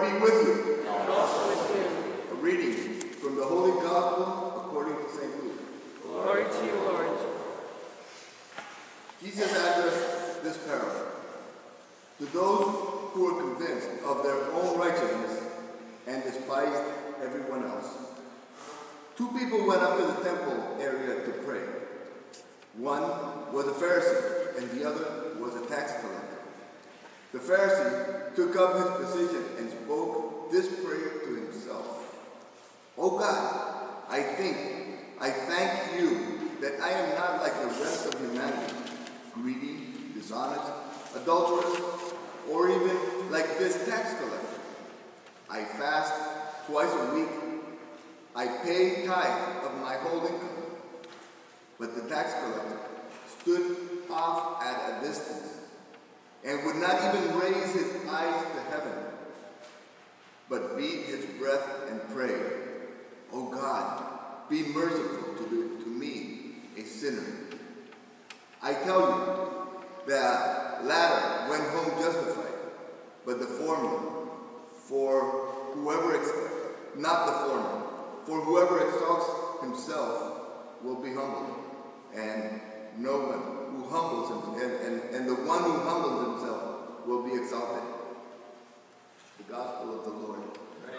with you. And also with you. A reading from the Holy Gospel according to St. Luke. Glory to you, Lord. Jesus addressed this parable to those who were convinced of their own righteousness and despised everyone else. Two people went up to the temple area to pray. One was a Pharisee, and the other was a tax collector. The Pharisee took up his position and spoke this prayer to himself. God, I think, I thank you that I am not like the rest of humanity, greedy, dishonest, adulterous, or even like this tax collector. I fast twice a week. I pay tithe of my whole income. But the tax collector stood off at a distance and would not even raise his eyes to heaven, but beat his breath and prayed, be merciful to, the, to me, a sinner. I tell you, the latter went home justified, but the former, for whoever, ex- not the former, for whoever exalts himself will be humbled, and no one who humbles himself, and, and, and the one who humbles himself will be exalted. The Gospel of the Lord.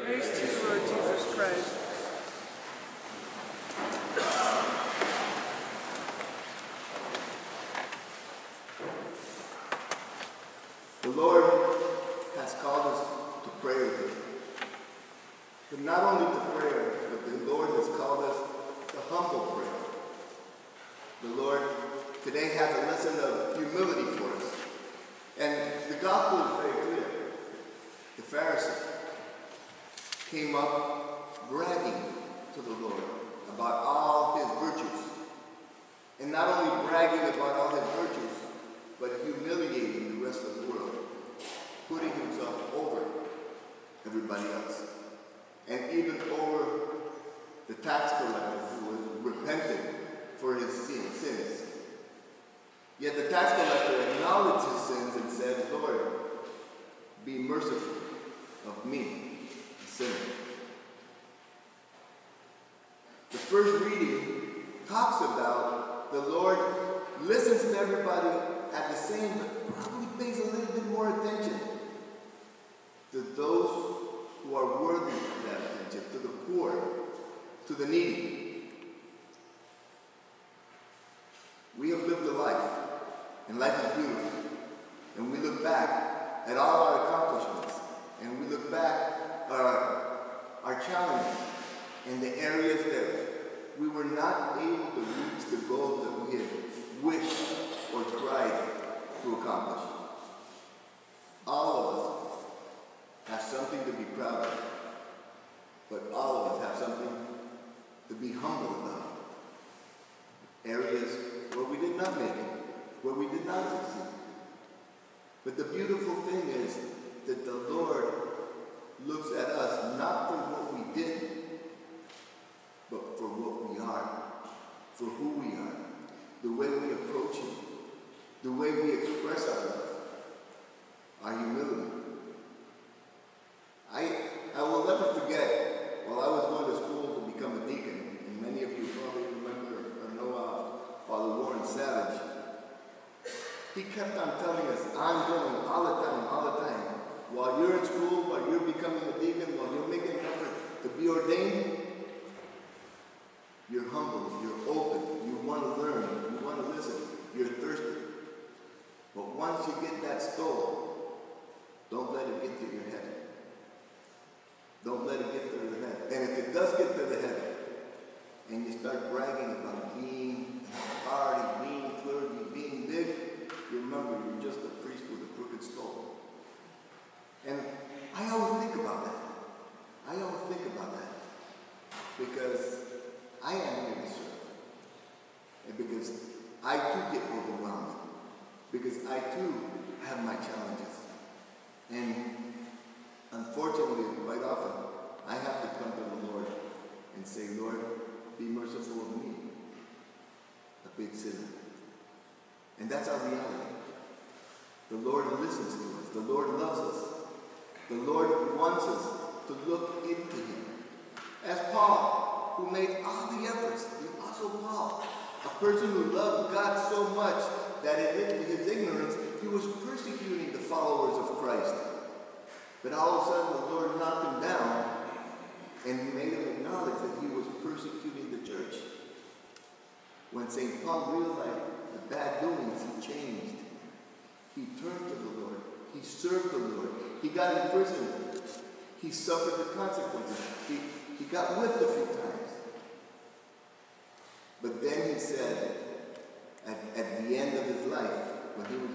Praise to you, Lord Jesus Christ. The Lord has called us to prayer today. But not only to prayer, but the Lord has called us to humble prayer. The Lord today has a lesson of humility for us. And the gospel is very clear. The Pharisee came up bragging to the Lord about all his virtues. And not only bragging about all his virtues, but humiliating the rest of the world, putting himself over everybody else, even over the tax collector who was repentant for his sins. Yet the tax collector acknowledged his sins and said, Lord, be merciful of me, a sinner. The first reading talks about the Lord listens to everybody at the same, but probably pays a little bit more attention to those who are worthy of that attention, to the poor, to the needy. We have lived a life, and life is beautiful. And we look back at all our accomplishments, and we look back at our, our challenges in the areas that we were not able to reach the goals that we had wished or tried to accomplish. All of us have something to be proud of, but all of us have something to be humble about. Areas where we did not make it, where we did not succeed. But the beautiful thing is that the Lord looks at us not for what we did, but for what we are, for who we are, the way we approach Him, the way we express our love, our humility. I, I will never forget while I was going to school to become a deacon, and many of you probably remember or know of Father Warren Savage. He kept on telling us ongoing, all the time, all the time, while you're in school, while you're becoming a deacon, while you're making an effort to be ordained, you're humble, you're open, you want to learn, you want to listen, you're thirsty. But once you get that stole, don't let it get to your head. Don't let it get to the head. And if it does get to the head, and you start bragging about being authority, being clergy, being big, you remember you're just a priest with a crooked stole. And I always think about that. I always think about that. Because I am here to serve. And because I too get overwhelmed. Because I too have my challenges. And unfortunately, quite often, I have to come to the Lord and say, Lord, be merciful of me, a big sinner. And that's our reality. The Lord listens to us. The Lord loves us. The Lord wants us to look into him. As Paul, who made all the efforts, the Apostle Paul, a person who loved God so much that in his ignorance he was persecuting the followers of Christ. But all of a sudden the Lord knocked him down and he made him acknowledge that he was persecuting the church. When St. Paul realized the bad doings, he changed. He turned to the Lord. He served the Lord. He got in prison. He suffered the consequences. He, he got whipped a few times. But then he said, at, at the end of his life, when he was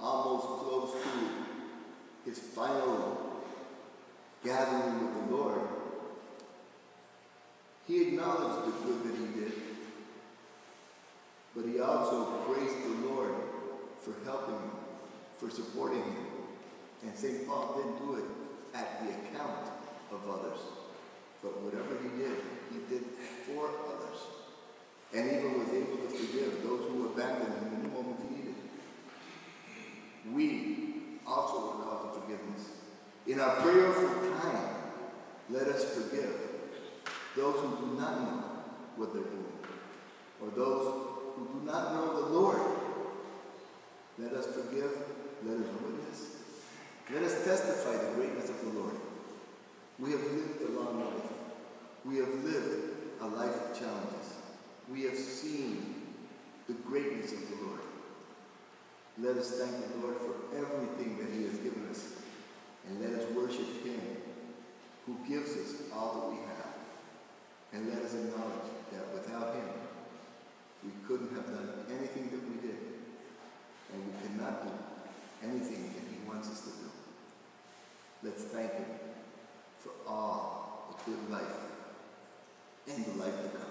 almost close to his final gathering with the Lord, he acknowledged the good that he did, but he also praised the Lord for helping him, for supporting him. And St. Paul didn't do it at the account of others, but whatever he did, he did for others. And even was able to forgive those who abandoned him in the moment he needed. We also were called to forgiveness. In our prayerful time, let us forgive those who do not know what they're doing, or those who do not know the Lord. Let us forgive, let us witness, let us testify the greatness of the Lord. We have lived a long life. We have lived a life of challenges. We have seen the greatness of the Lord. Let us thank the Lord for everything that He has given us. And let us worship Him who gives us all that we have. And let us acknowledge without Him, we couldn't have done anything that we did. And we cannot do anything that He wants us to do. Let's thank Him for all the good life and the life to come.